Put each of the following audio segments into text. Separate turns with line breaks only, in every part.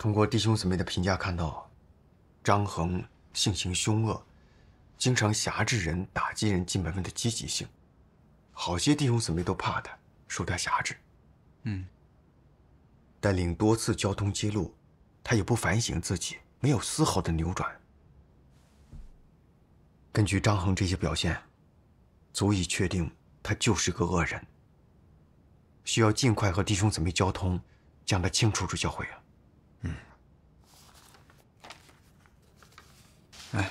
通过弟兄姊妹的评价看到，张衡性情凶恶，经常挟制人、打击人进门门的积极性，好些弟兄姊妹都怕他，受他辖制。
嗯，
带领多次交通记录，他也不反省自己，没有丝毫的扭转。根据张衡这些表现，足以确定他就是个恶人。需要尽快和弟兄姊妹交通，将他清除出教会啊！
嗯。哎，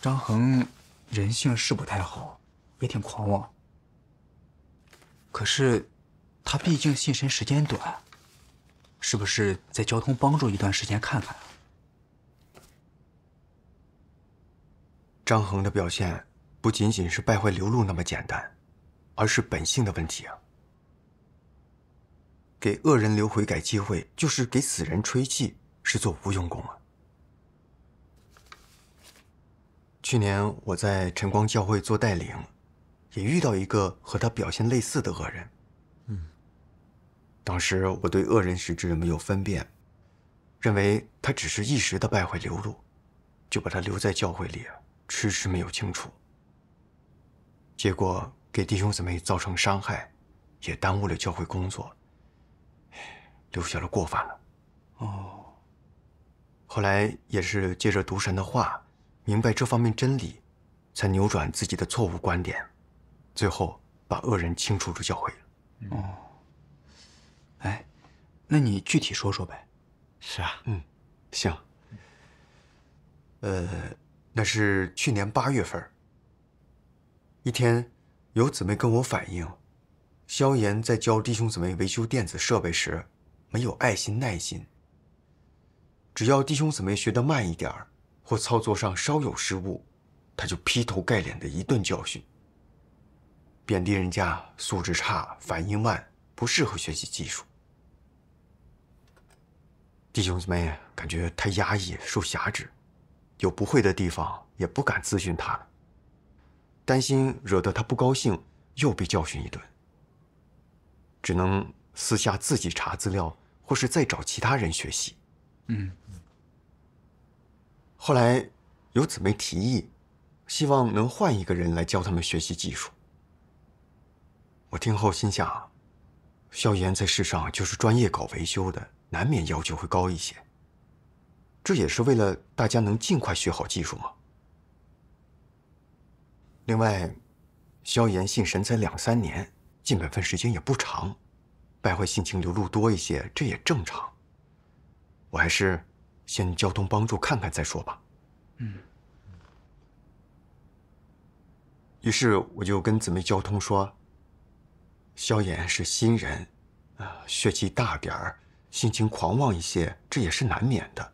张衡人性是不太好，也挺狂妄。可是，他毕竟信神时间短，是不是在交通帮助一段时间看看？
张衡的表现不仅仅是败坏流露那么简单，而是本性的问题啊！给恶人留悔改机会，就是给死人吹气，是做无用功啊！去年我在晨光教会做带领，也遇到一个和他表现类似的恶人。嗯，当时我对恶人实质没有分辨，认为他只是一时的败坏流露，就把他留在教会里，迟迟没有清除。结果给弟兄姊妹造成伤害，也耽误了教会工作。留下了过犯了，哦。后来也是借着读神的话，明白这方面真理，才扭转自己的错误观点，最后把恶人清除出教会了。哦。
哎，那你具体说说呗？
是啊，嗯，行。呃，那是去年八月份，一天，有姊妹跟我反映，萧炎在教弟兄姊妹维修电子设备时。没有爱心耐心，只要弟兄姊妹学得慢一点儿，或操作上稍有失误，他就劈头盖脸的一顿教训，贬低人家素质差、反应慢、不适合学习技术。弟兄姊妹感觉太压抑、受辖制，有不会的地方也不敢咨询他了，担心惹得他不高兴，又被教训一顿，只能私下自己查资料。或是再找其他人学习。嗯。后来有姊妹提议，希望能换一个人来教他们学习技术。我听后心想，萧炎在世上就是专业搞维修的，难免要求会高一些。这也是为了大家能尽快学好技术嘛。另外，萧炎信神才两三年，进本分时间也不长。败坏性情流露多一些，这也正常。我还是先交通帮助看看再说吧。嗯。于是我就跟姊妹交通说：“萧炎是新人，啊，血气大点儿，性情狂妄一些，这也是难免的。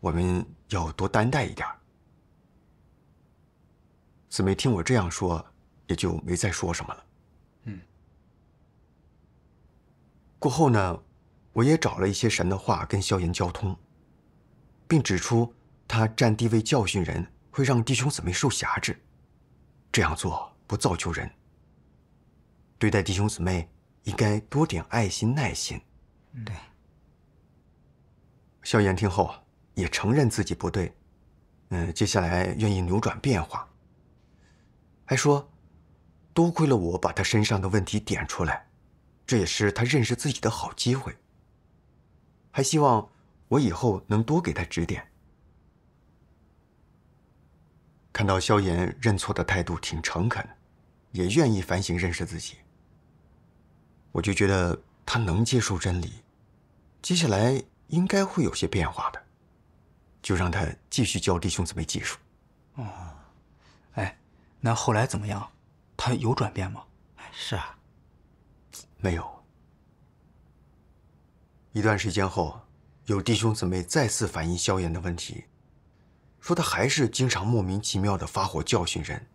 我们要多担待一点。”姊妹听我这样说，也就没再说什么了。嗯过后呢，我也找了一些神的话跟萧炎交通，并指出他占地位教训人，会让弟兄姊妹受辖制，这样做不造就人。对待弟兄姊妹应该多点爱心耐心。
对。
萧炎听后也承认自己不对，嗯，接下来愿意扭转变化，还说多亏了我把他身上的问题点出来。这也是他认识自己的好机会，还希望我以后能多给他指点。看到萧炎认错的态度挺诚恳，也愿意反省认识自己，我就觉得他能接受真理，接下来应该会有些变化的，就让他继续教弟兄姊妹技术。哦，
哎，那后来怎么样？他有转变吗？
是啊。
没有。一段时间后，有弟兄姊妹再次反映萧炎的问题，说他还是经常莫名其妙的发火教训人，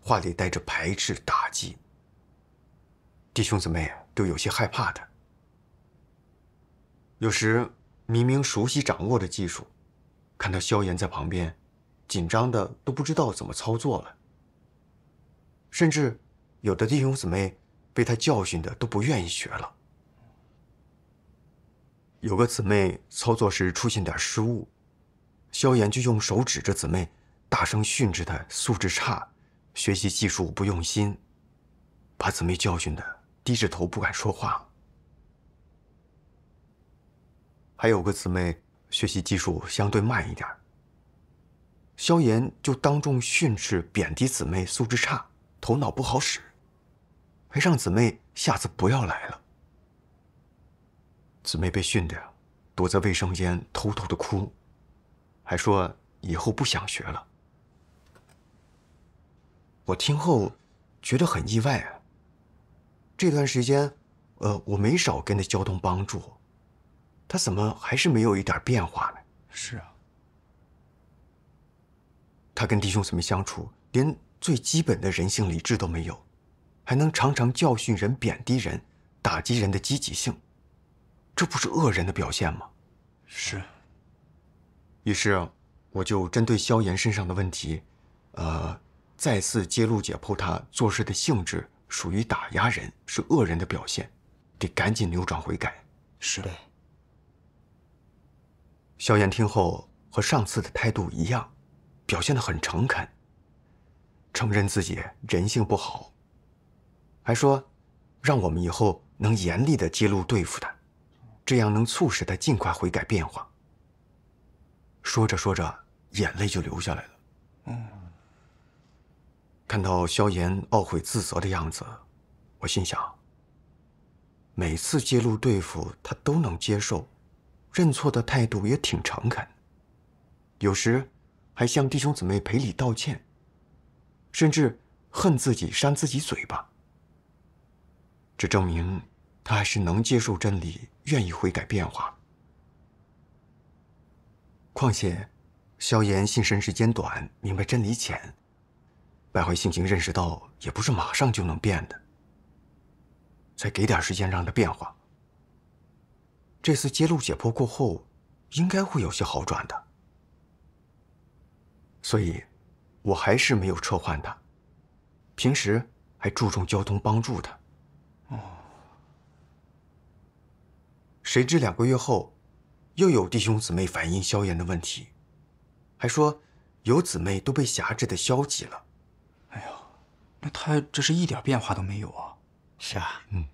话里带着排斥打击。弟兄姊妹都有些害怕他。有时明明熟悉掌握的技术，看到萧炎在旁边，紧张的都不知道怎么操作了。甚至有的弟兄姊妹。被他教训的都不愿意学了。有个姊妹操作时出现点失误，萧炎就用手指着姊妹，大声训斥她素质差，学习技术不用心，把姊妹教训的低着头不敢说话。还有个姊妹学习技术相对慢一点，萧炎就当众训斥贬低姊妹素质差，头脑不好使，还让姊妹下次不要来了。姊妹被训的，躲在卫生间偷偷的哭，还说以后不想学了。我听后觉得很意外啊。这段时间，呃，我没少跟他交通帮助，他怎么还是没有一点变化呢？
是啊，
他跟弟兄姊妹相处，连最基本的人性理智都没有，还能常常教训人、贬低人、打击人的积极性。这不是恶人的表现吗？
是。
于是，我就针对萧炎身上的问题，呃，再次揭露解剖他做事的性质属于打压人，是恶人的表现，得赶紧扭转悔改。
是。
对。
萧炎听后和上次的态度一样，表现得很诚恳，承认自己人性不好，还说，让我们以后能严厉的揭露对付他。这样能促使他尽快悔改变化。说着说着，眼泪就流下来了。嗯。看到萧炎懊悔自责的样子，我心想：每次揭露对付他都能接受，认错的态度也挺诚恳，有时还向弟兄姊妹赔礼道歉，甚至恨自己扇自己嘴巴。这证明他还是能接受真理。愿意悔改变化。况且，萧炎信神时间短，明白真理浅，败坏性情认识到也不是马上就能变的。再给点时间让他变化。这次揭露解剖过后，应该会有些好转的。所以，我还是没有撤换他，平时还注重交通帮助他。哦。谁知两个月后，又有弟兄姊妹反映萧炎的问题，还说有姊妹都被辖制的消极了。
哎呦，那他这是一点变化都没有啊！
是啊，
嗯。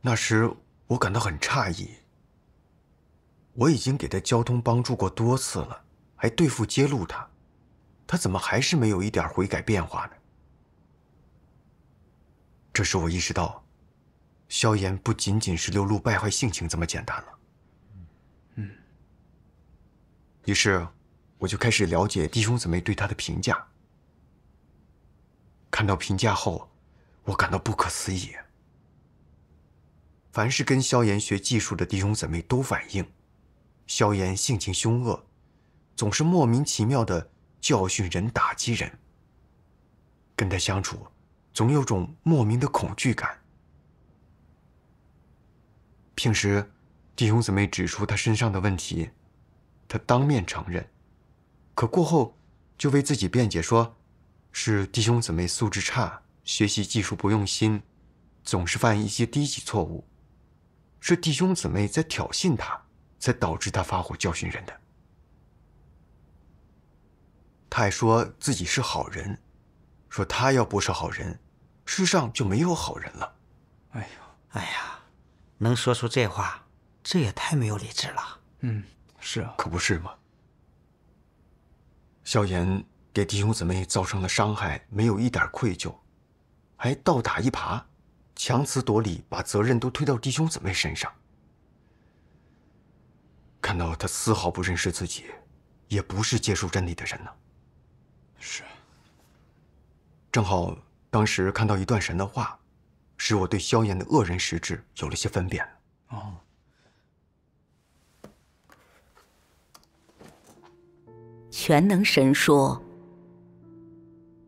那时我感到很诧异。我已经给他交通帮助过多次了，还对付揭露他，他怎么还是没有一点悔改变化呢？这时我意识到。萧炎不仅仅是流露败坏性情这么简单了。嗯。于是，我就开始了解弟兄姊妹对他的评价。看到评价后，我感到不可思议。凡是跟萧炎学技术的弟兄姊妹都反映，萧炎性情凶恶，总是莫名其妙的教训人、打击人。跟他相处，总有种莫名的恐惧感。平时，弟兄姊妹指出他身上的问题，他当面承认，可过后就为自己辩解说，是弟兄姊妹素质差，学习技术不用心，总是犯一些低级错误，是弟兄姊妹在挑衅他，才导致他发火教训人的。他还说自己是好人，说他要不是好人，世上就没有好人了。
哎呦，哎呀！能说出这话，这也太没有理智了。
嗯，是啊，
可不是吗？萧炎给弟兄姊妹造成了伤害，没有一点愧疚，还倒打一耙，强词夺理，把责任都推到弟兄姊妹身上。看到他丝毫不认识自己，也不是接受真理的人呢。
是。
正好当时看到一段神的话。使我对萧炎的恶人实质有了些分辨。哦，
全能神说：“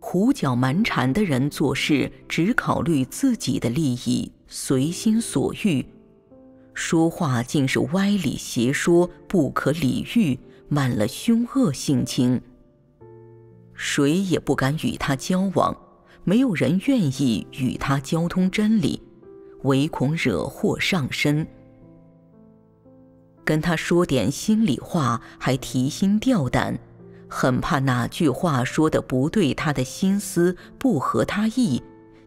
胡搅蛮缠的人做事只考虑自己的利益，随心所欲，说话竟是歪理邪说，不可理喻，满了凶恶性情。谁也不敢与他交往。”没有人愿意与他交通真理，唯恐惹祸上身。跟他说点心里话，还提心吊胆，很怕哪句话说的不对他的心思，不合他意，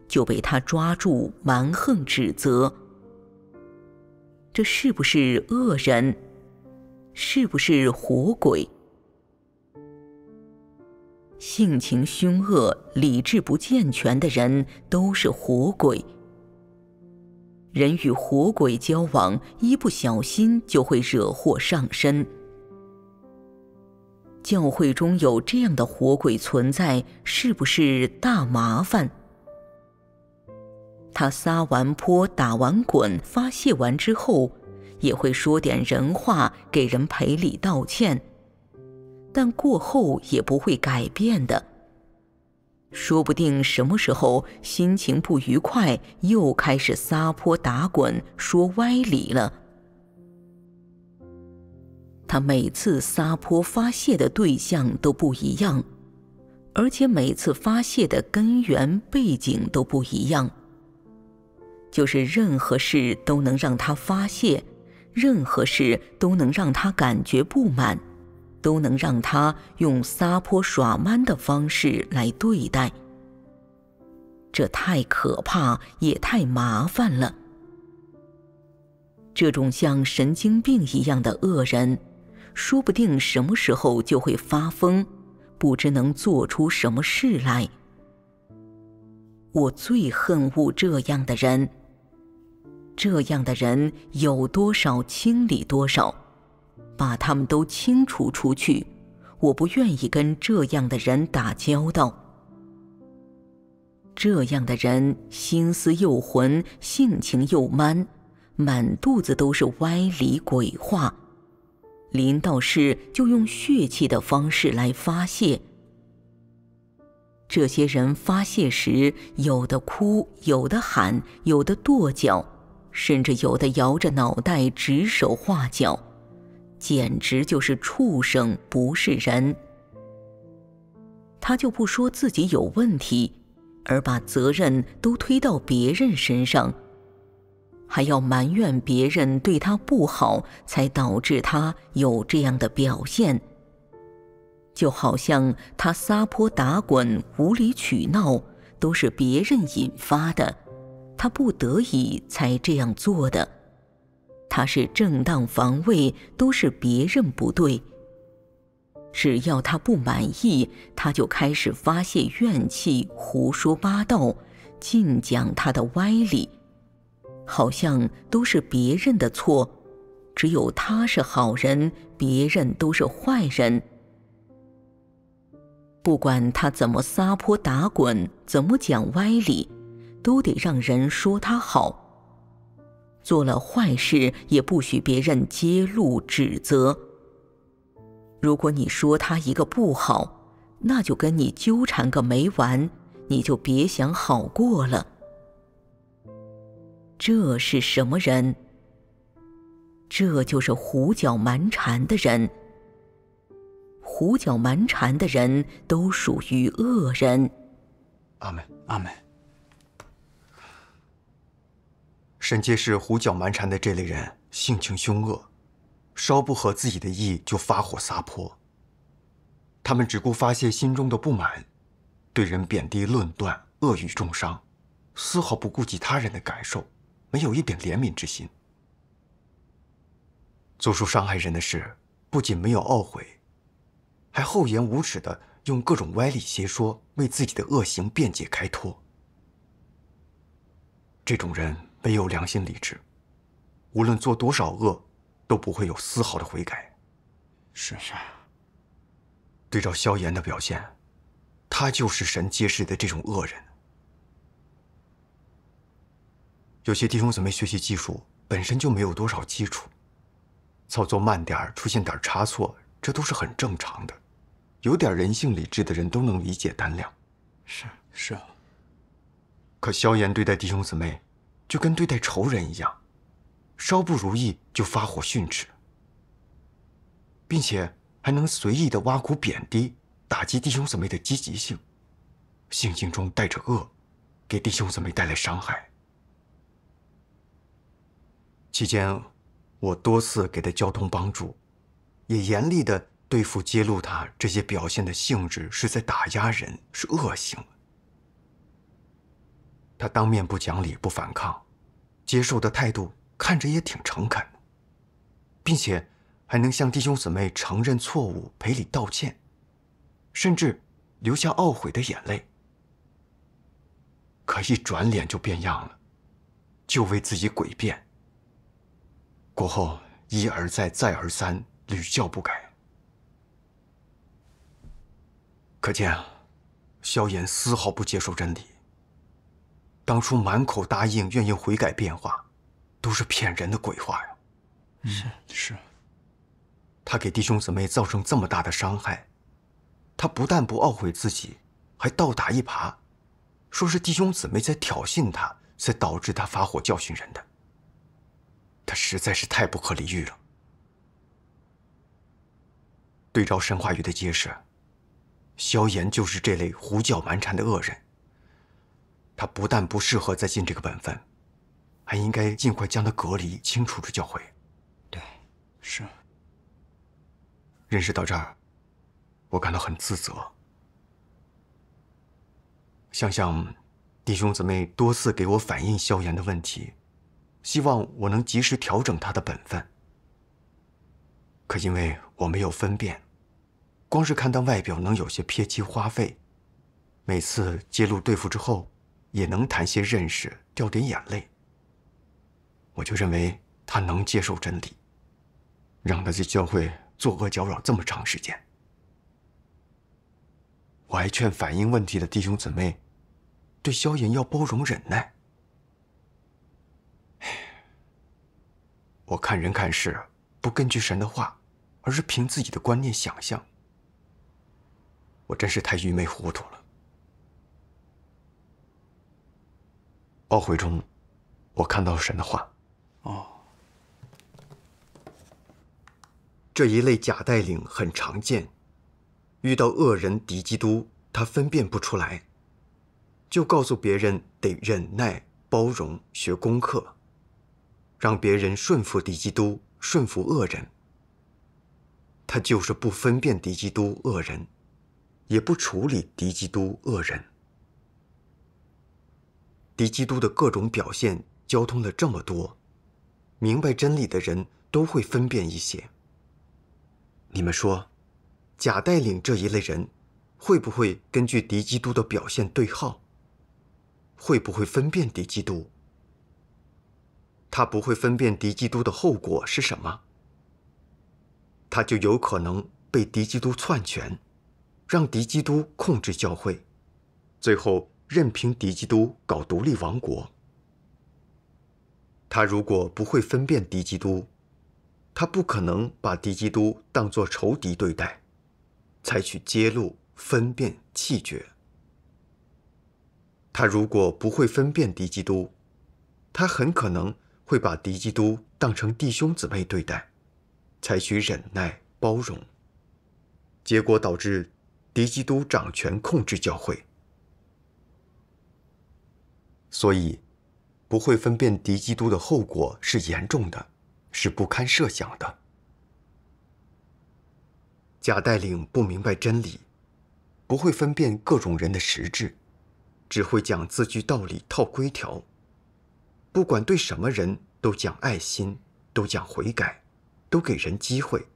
就被他抓住蛮横指责。这是不是恶人？是不是活鬼？性情凶恶、理智不健全的人都是活鬼。人与活鬼交往，一不小心就会惹祸上身。教会中有这样的活鬼存在，是不是大麻烦？他撒完泼、打完滚、发泄完之后，也会说点人话，给人赔礼道歉，但过后也不会改变的。说不定什么时候心情不愉快，又开始撒泼打滚，说歪理了。他每次撒泼发泄的对象都不一样，而且每次发泄的根源背景都不一样。就是任何事都能让他发泄，任何事都能让他感觉不满。都能让他用撒泼耍蛮的方式来对待，这太可怕，也太麻烦了。这种像神经病一样的恶人，说不定什么时候就会发疯，不知能做出什么事来。我最恨恶这样的人，这样的人有多少清理多少。把他们都清除出去，我不愿意跟这样的人打交道。这样的人心思又浑，性情又蛮，满肚子都是歪理鬼话，临到事就用血气的方式来发泄。这些人发泄时，有的哭，有的喊，有的跺脚，甚至有的摇着脑袋指手画脚。简直就是畜生，不是人。他就不说自己有问题，而把责任都推到别人身上，还要埋怨别人对他不好，才导致他有这样的表现。就好像他撒泼打滚、无理取闹，都是别人引发的，他不得已才这样做的。他是正当防卫，都是别人不对。只要他不满意，他就开始发泄怨气，胡说八道，尽讲他的歪理，好像都是别人的错，只有他是好人，别人都是坏人。不管他怎么撒泼打滚，怎么讲歪理，都得让人说他好。做了坏事也不许别人揭露指责。如果你说他一个不好，那就跟你纠缠个没完，你就别想好过了。这是什么人？这就是胡搅蛮缠的人。胡搅蛮缠的人都属于恶人。
阿门，
阿门。
神揭示胡搅蛮缠的这类人性情凶恶，稍不合自己的意就发火撒泼。他们只顾发泄心中的不满，对人贬低论断，恶语重伤，丝毫不顾及他人的感受，没有一点怜悯之心。做出伤害人的事，不仅没有懊悔，还厚颜无耻的用各种歪理邪说为自己的恶行辩解开脱。这种人。没有良心理智，无论做多少恶，都不会有丝毫的悔改。
是是。
对照萧炎的表现，他就是神揭示的这种恶人。有些弟兄姊妹学习技术本身就没有多少基础，操作慢点儿，出现点差错，这都是很正常的。有点人性理智的人都能理解胆量。
是是。
可萧炎对待弟兄姊妹。就跟对待仇人一样，稍不如意就发火训斥，并且还能随意的挖苦贬低，打击弟兄姊妹的积极性，性情中带着恶，给弟兄姊妹带来伤害。期间，我多次给他交通帮助，也严厉的对付揭露他这些表现的性质是在打压人，是恶行。他当面不讲理、不反抗，接受的态度看着也挺诚恳，并且还能向弟兄姊妹承认错误、赔礼道歉，甚至流下懊悔的眼泪。可一转脸就变样了，就为自己诡辩。过后一而再、再而三、屡教不改。可见啊，萧炎丝毫不接受真理。当初满口答应愿意悔改变化，都是骗人的鬼话呀！
是是，
他给弟兄姊妹造成这么大的伤害，他不但不懊悔自己，还倒打一耙，说是弟兄姊妹在挑衅他，才导致他发火教训人的。他实在是太不可理喻了。对照神话语的揭示，萧炎就是这类胡搅蛮缠的恶人。他不但不适合再尽这个本分，还应该尽快将他隔离，清除出教会。
对，是。
认识到这儿，我感到很自责。想想弟兄姊妹多次给我反映萧炎的问题，希望我能及时调整他的本分。可因为我没有分辨，光是看他外表能有些撇妻花费，每次揭露对付之后。也能谈些认识，掉点眼泪。我就认为他能接受真理，让他在教会作恶搅扰这么长时间。我还劝反映问题的弟兄姊妹，对萧炎要包容忍耐。我看人看事，不根据神的话，而是凭自己的观念想象。我真是太愚昧糊涂了。懊悔中，我看到神的话。
哦，
这一类假带领很常见，遇到恶人敌基督，他分辨不出来，就告诉别人得忍耐、包容、学功课，让别人顺服敌基督、顺服恶人。他就是不分辨敌基督恶人，也不处理敌基督恶人。敌基督的各种表现交通了这么多，明白真理的人都会分辨一些。你们说，假带领这一类人，会不会根据敌基督的表现对号？会不会分辨敌基督？他不会分辨敌基督的后果是什么，他就有可能被敌基督篡权，让敌基督控制教会，最后。任凭敌基督搞独立王国，他如果不会分辨敌基督，他不可能把敌基督当作仇敌对待，采取揭露、分辨、弃绝。他如果不会分辨敌基督，他很可能会把敌基督当成弟兄姊妹对待，采取忍耐、包容，结果导致敌基督掌权控制教会。所以，不会分辨敌基督的后果是严重的，是不堪设想的。假带领不明白真理，不会分辨各种人的实质，只会讲字句道理套规条。不管对什么人都讲爱心，都讲悔改，都给人机会。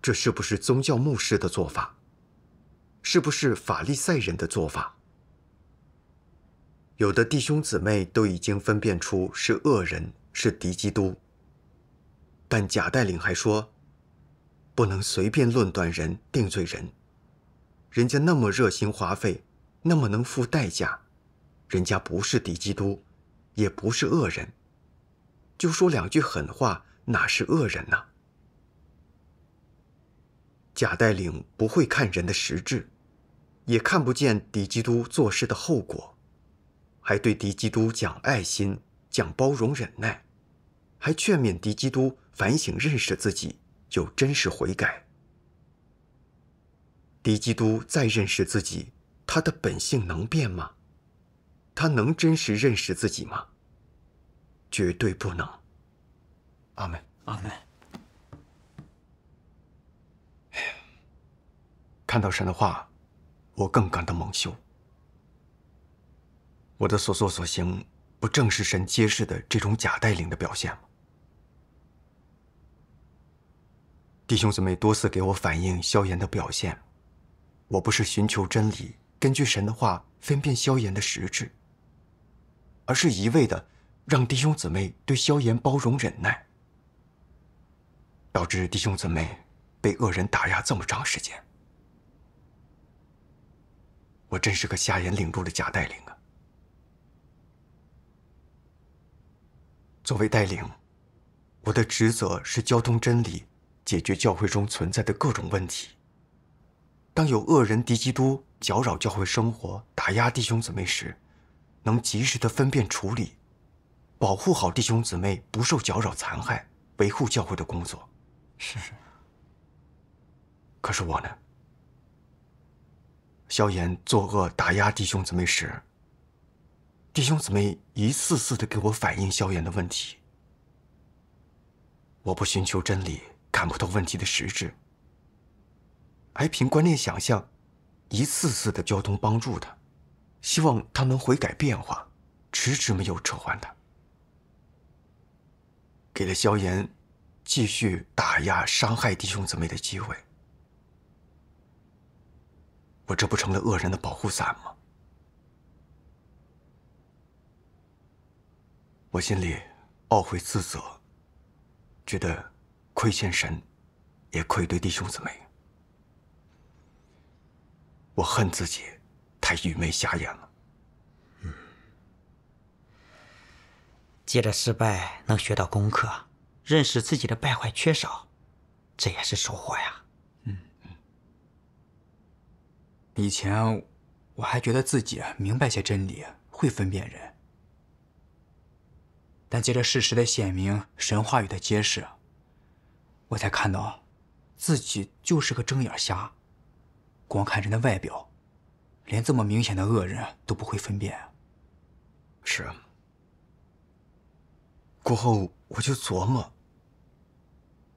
这是不是宗教牧师的做法？是不是法利赛人的做法？有的弟兄姊妹都已经分辨出是恶人，是敌基督。但贾带领还说，不能随便论断人、定罪人。人家那么热心花费，那么能付代价，人家不是敌基督，也不是恶人。就说两句狠话，哪是恶人呢？贾带领不会看人的实质，也看不见敌基督做事的后果。还对敌基督讲爱心、讲包容忍耐，还劝勉敌基督反省认识自己，有真实悔改。敌基督再认识自己，他的本性能变吗？他能真实认识自己吗？绝对不能。阿门。
阿门。
看到神的话，我更感到蒙羞。我的所作所行，不正是神揭示的这种假带领的表现吗？弟兄姊妹多次给我反映萧炎的表现，我不是寻求真理，根据神的话分辨萧炎的实质，而是一味的让弟兄姊妹对萧炎包容忍耐，导致弟兄姊妹被恶人打压这么长时间。我真是个瞎眼领路的假带领啊！作为带领，我的职责是交通真理，解决教会中存在的各种问题。当有恶人敌基督搅扰教会生活、打压弟兄姊妹时，能及时的分辨处理，保护好弟兄姊妹不受搅扰残害，维护教会的工作。
是。
可是我呢？萧炎作恶打压弟兄姊妹时，弟兄姊妹一次次的给我反映萧炎的问题。我不寻求真理，看不透问题的实质，还凭观念想象，一次次的交通帮助他，希望他能悔改变化，迟迟没有撤换他，给了萧炎继续打压伤害弟兄姊妹的机会。我这不成了恶人的保护伞吗？我心里懊悔自责，觉得亏欠神，也愧对弟兄姊妹。我恨自己太愚昧瞎眼了。
嗯，借着失败能学到功课，认识自己的败坏缺少，这也是收获呀。
嗯以前我还觉得自己明白些真理，会分辨人，但借着事实的显明、神话语的揭示，我才看到自己就是个睁眼瞎，光看人的外表，连这么明显的恶人都不会分辨。
是。过后我就琢磨，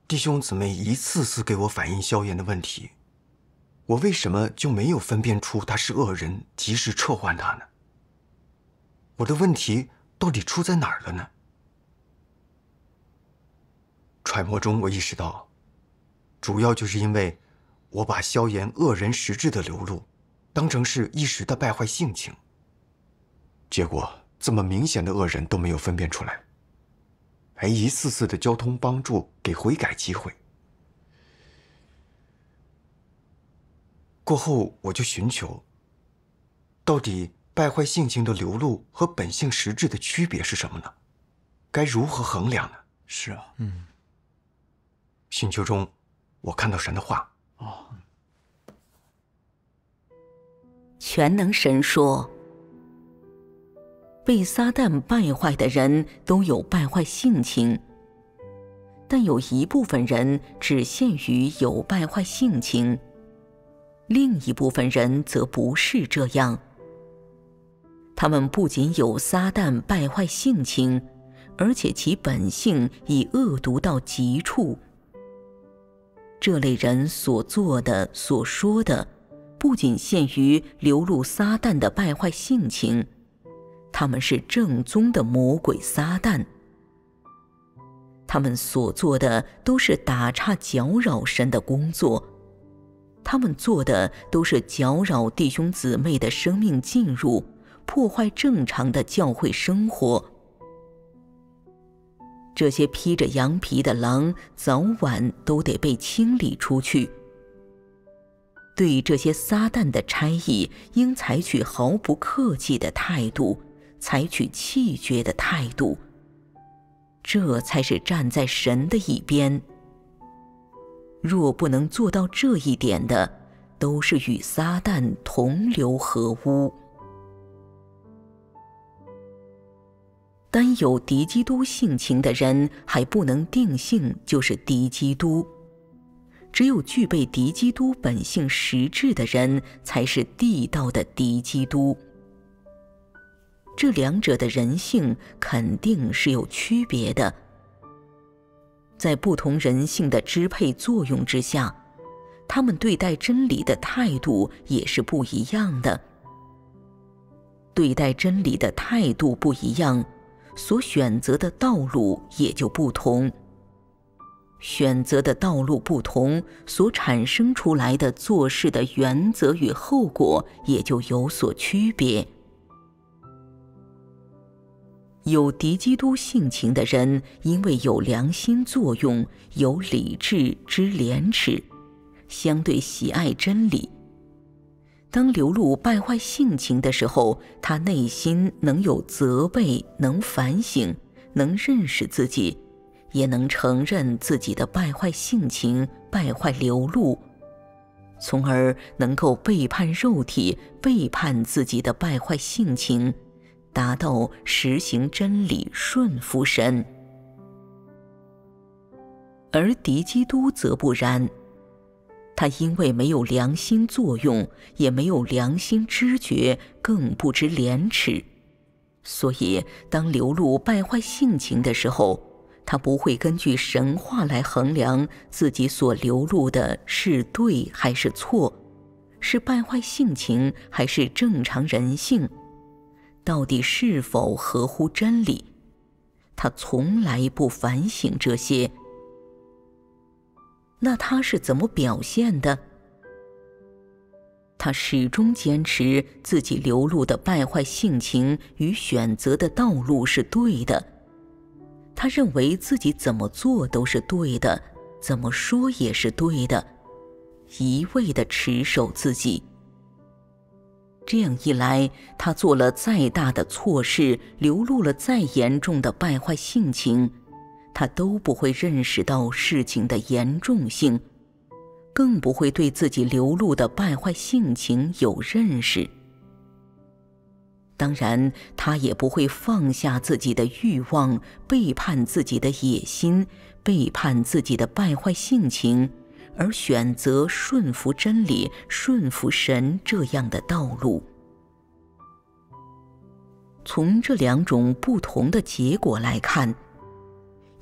弟兄姊妹一次次给我反映萧炎的问题。我为什么就没有分辨出他是恶人，及时撤换他呢？我的问题到底出在哪儿了呢？揣摩中，我意识到，主要就是因为我把萧炎恶人实质的流露，当成是一时的败坏性情。结果这么明显的恶人都没有分辨出来，还一次次的交通帮助，给悔改机会。过后，我就寻求，到底败坏性情的流露和本性实质的区别是什么呢？该如何衡量呢？
是啊，嗯。
寻求中，我看到神的话。
哦。
全能神说：“被撒旦败坏的人都有败坏性情，但有一部分人只限于有败坏性情。”另一部分人则不是这样，他们不仅有撒旦败坏性情，而且其本性已恶毒到极处。这类人所做的、所说的，不仅限于流露撒旦的败坏性情，他们是正宗的魔鬼撒旦。他们所做的都是打岔搅扰神的工作。他们做的都是搅扰弟兄姊妹的生命进入，破坏正常的教会生活。这些披着羊皮的狼，早晚都得被清理出去。对这些撒旦的差役，应采取毫不客气的态度，采取弃绝的态度。这才是站在神的一边。若不能做到这一点的，都是与撒旦同流合污。单有敌基督性情的人还不能定性就是敌基督，只有具备敌基督本性实质的人，才是地道的敌基督。这两者的人性肯定是有区别的。在不同人性的支配作用之下，他们对待真理的态度也是不一样的。对待真理的态度不一样，所选择的道路也就不同。选择的道路不同，所产生出来的做事的原则与后果也就有所区别。有敌基督性情的人，因为有良心作用，有理智之廉耻，相对喜爱真理。当流露败坏性情的时候，他内心能有责备，能反省，能认识自己。也能承认自己的败坏性情、败坏流露，从而能够背叛肉体、背叛自己的败坏性情，达到实行真理、顺服神。而敌基督则不然，他因为没有良心作用，也没有良心知觉，更不知廉耻，所以当流露败坏性情的时候。他不会根据神话来衡量自己所流露的是对还是错，是败坏性情还是正常人性，到底是否合乎真理？他从来不反省这些。那他是怎么表现的？他始终坚持自己流露的败坏性情与选择的道路是对的。他认为自己怎么做都是对的，怎么说也是对的，一味的持守自己。这样一来，他做了再大的错事，流露了再严重的败坏性情，他都不会认识到事情的严重性，更不会对自己流露的败坏性情有认识。当然，他也不会放下自己的欲望，背叛自己的野心，背叛自己的败坏性情，而选择顺服真理、顺服神这样的道路。从这两种不同的结果来看，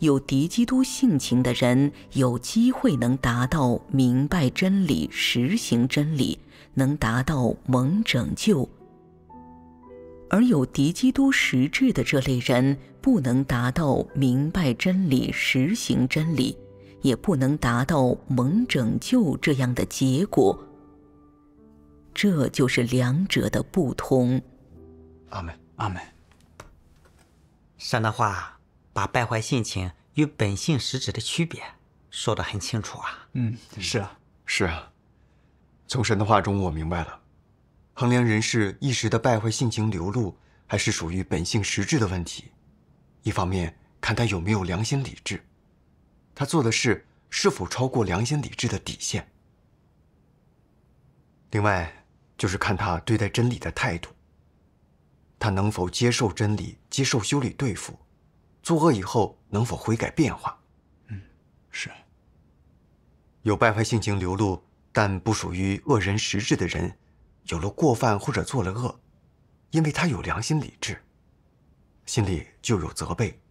有敌基督性情的人有机会能达到明白真理、实行真理，能达到蒙拯救。而有敌基督实质的这类人，不能达到明白真理、实行真理，也不能达到蒙拯救这样的结果。这就是两者的不同。
阿门，
阿门。
山的话把败坏性情与本性实质的区别说得很清楚啊。
嗯，是啊，
是啊。从神的话中，我明白了。衡量人是一时的败坏性情流露，还是属于本性实质的问题，一方面看他有没有良心理智，他做的事是否超过良心理智的底线；另外就是看他对待真理的态度，他能否接受真理，接受修理对付，作恶以后能否悔改变化。
嗯，是。
有败坏性情流露但不属于恶人实质的人。有了过犯或者做了恶，因为他有良心理智，心里就有责备，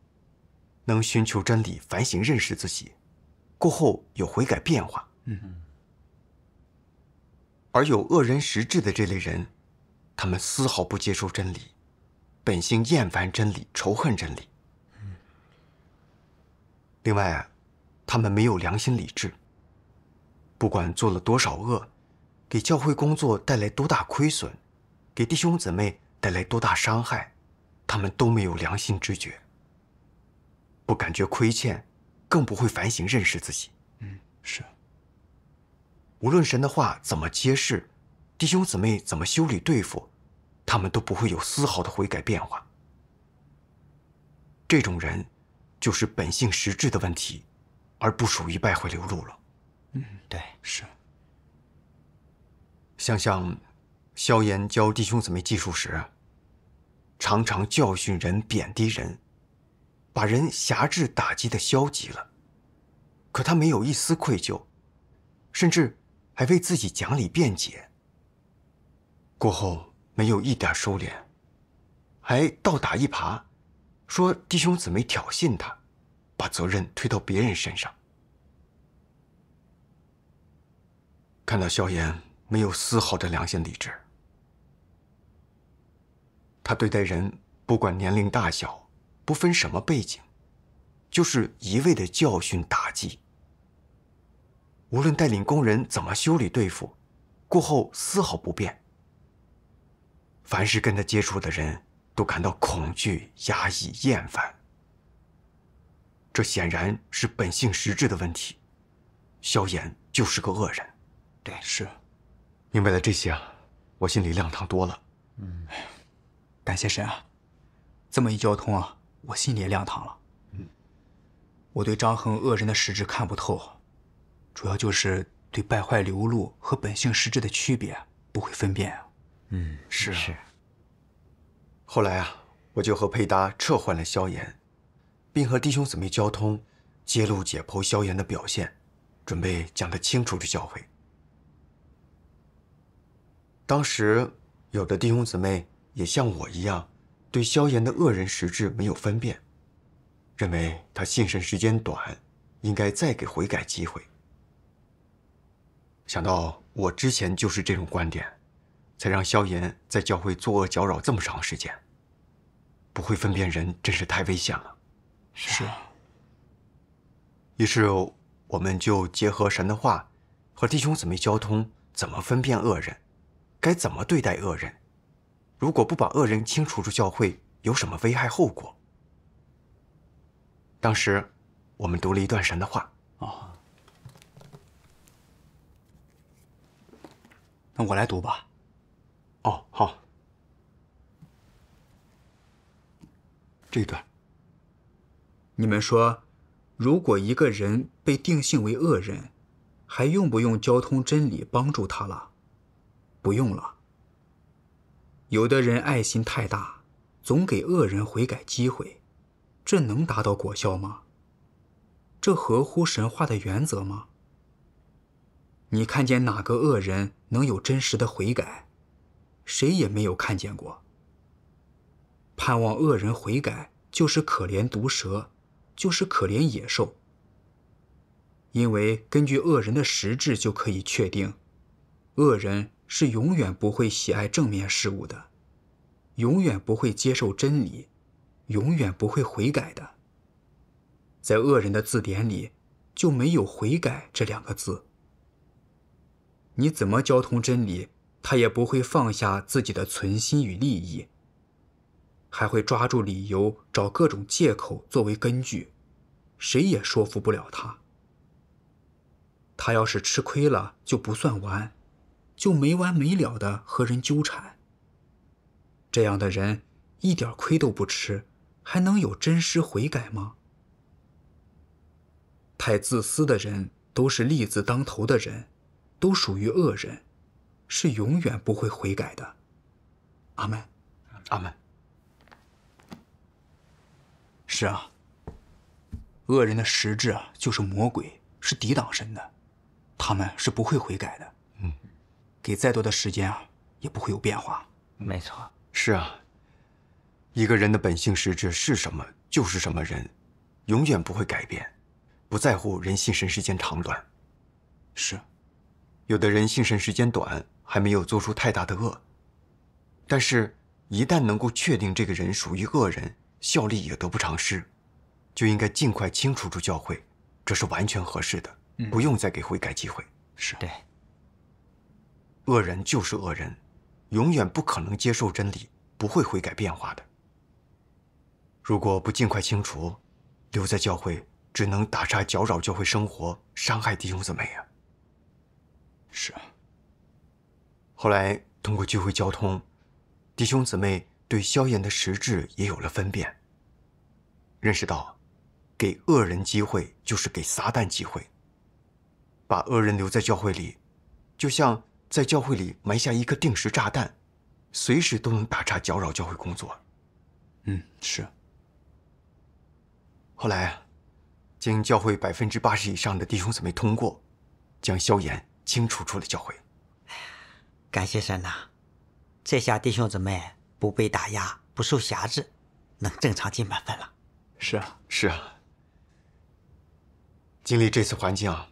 能寻求真理，反省认识自己，过后有悔改变化。嗯。而有恶人实质的这类人，他们丝毫不接受真理，本性厌烦真理，仇恨真理。另外，他们没有良心理智，不管做了多少恶。给教会工作带来多大亏损，给弟兄姊妹带来多大伤害，他们都没有良心知觉，不感觉亏欠，更不会反省认识自己。
嗯，是。
无论神的话怎么揭示，弟兄姊妹怎么修理对付，他们都不会有丝毫的悔改变化。这种人，就是本性实质的问题，而不属于败坏流露了。
嗯，对，是。
想想，萧炎教弟兄姊妹技术时，常常教训人、贬低人，把人辖制、打击的消极了。可他没有一丝愧疚，甚至还为自己讲理辩解。过后没有一点收敛，还倒打一耙，说弟兄姊妹挑衅他，把责任推到别人身上。看到萧炎没有丝毫的良心理智，他对待人不管年龄大小，不分什么背景，就是一味的教训打击。无论带领工人怎么修理对付，过后丝毫不变。凡是跟他接触的人都感到恐惧、压抑、厌烦。这显然是本性实质的问题。萧炎就是个恶人。
对，是。
明白了这些啊，我心里亮堂多了。
嗯，感谢神啊！这么一交通啊，我心里也亮堂了。嗯，我对张衡恶人的实质看不透，主要就是对败坏流露和本性实质的区别不会分辨啊。
嗯，是是。后来啊，我就和佩搭撤换了萧炎，并和弟兄姊妹交通，揭露解剖萧炎的表现，准备将他清除出教会。当时有的弟兄姊妹也像我一样，对萧炎的恶人实质没有分辨，认为他信神时间短，应该再给悔改机会。想到我之前就是这种观点。才让萧炎在教会作恶搅扰这么长时间。不会分辨人，真是太危险了。
是。
于是，我们就结合神的话，和弟兄姊妹交通，怎么分辨恶人，该怎么对待恶人。如果不把恶人清除出教会，有什么危害后果？当时，我们读了一段神的话。
哦。那我来读吧。
哦，好。这段，
你们说，如果一个人被定性为恶人，还用不用交通真理帮助他了？不用了。有的人爱心太大，总给恶人悔改机会，这能达到果效吗？这合乎神话的原则吗？你看见哪个恶人能有真实的悔改？谁也没有看见过。盼望恶人悔改，就是可怜毒蛇，就是可怜野兽。因为根据恶人的实质就可以确定，恶人是永远不会喜爱正面事物的，永远不会接受真理，永远不会悔改的。在恶人的字典里，就没有悔改这两个字。你怎么交通真理？他也不会放下自己的存心与利益，还会抓住理由找各种借口作为根据，谁也说服不了他。他要是吃亏了就不算完，就没完没了的和人纠缠。这样的人一点亏都不吃，还能有真实悔改吗？太自私的人都是利字当头的人，都属于恶人。是永远不会悔改的，阿门，
阿门。
是啊，恶人的实质啊，就是魔鬼，是抵挡神的，他们是不会悔改的。嗯，给再多的时间啊，也不会有变化。
没错，
是啊，一个人的本性实质是什么，就是什么人，永远不会改变，不在乎人信神时间长短。
是，
有的人信神时间短。还没有做出太大的恶，但是，一旦能够确定这个人属于恶人，效力也得不偿失，就应该尽快清除出教会，这是完全合适的，不用再给悔改机会。
是
对，
恶人就是恶人，永远不可能接受真理，不会悔改变化的。如果不尽快清除，留在教会只能打岔搅扰教会生活，伤害弟兄姊妹啊。
是。
后来通过聚会交通，弟兄姊妹对萧炎的实质也有了分辨，认识到，给恶人机会就是给撒旦机会。把恶人留在教会里，就像在教会里埋下一颗定时炸弹，随时都能打岔搅扰教会工作。
嗯，是。
后来，经教会百分之八十以上的弟兄姊妹通过，将萧炎清除出了教会。
感谢神呐，这下弟兄姊妹不被打压，不受辖制，能正常进门分了。
是啊，
是啊。经历这次环境啊，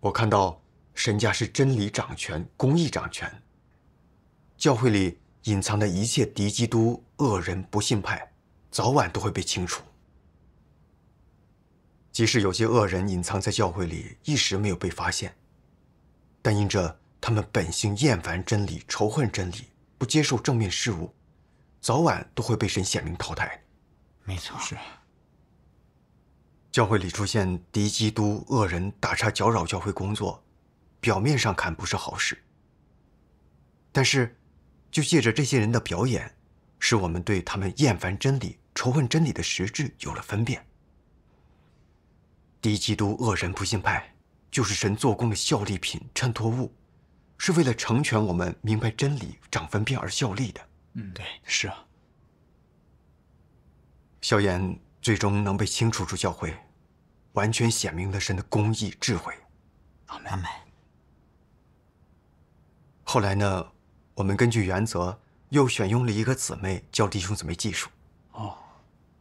我看到神家是真理掌权，公义掌权。教会里隐藏的一切敌基督、恶人、不信派，早晚都会被清除。即使有些恶人隐藏在教会里，一时没有被发现，但因着他们本性厌烦真理、仇恨真理、不接受正面事物，早晚都会被神显明淘汰。
没错，
是。
教会里出现敌基督、恶人打岔搅扰教会工作，表面上看不是好事。但是，就借着这些人的表演，使我们对他们厌烦真理、仇恨真理的实质有了分辨。敌基督、恶人、不信派，就是神做工的效力品、衬托物，是为了成全我们明白真理、长分辨而效力的。
嗯，对，是啊。
萧炎最终能被清除出教会。完全显明了神的公义智慧。
阿门。
后来呢，我们根据原则又选用了一个姊妹教弟兄姊妹技术。
哦，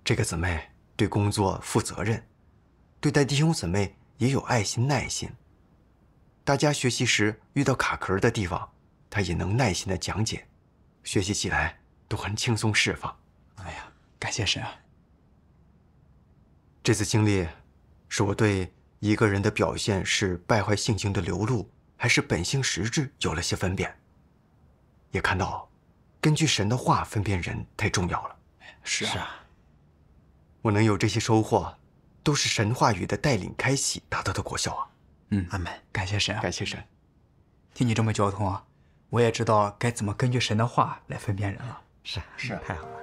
这个姊妹对工作负责任，对待弟兄姊妹也有爱心耐心。大家学习时遇到卡壳的地方，他也能耐心的讲解，学习起来都很轻松释放。
哎呀，感谢神啊！
这次经历。是我对一个人的表现是败坏性情的流露，还是本性实质有了些分辨。也看到，根据神的话分辨人太重要了。
是啊，
我能有这些收获，都是神话语的带领开启达到的果效啊。
嗯，
阿门。
感谢神，
感谢神。
听你这么交通啊，我也知道该怎么根据神的话来分辨人了。
是是，太好了。